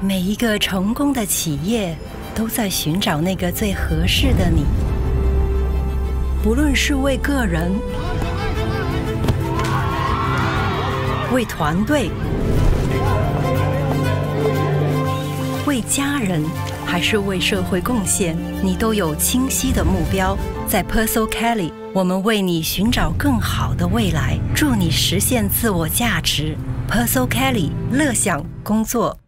每一个成功的企业都在寻找那个最合适的你，不论是为个人、为团队、为家人，还是为社会贡献，你都有清晰的目标。在 Perso Kelly，我们为你寻找更好的未来，助你实现自我价值。Perso Kelly，乐享工作。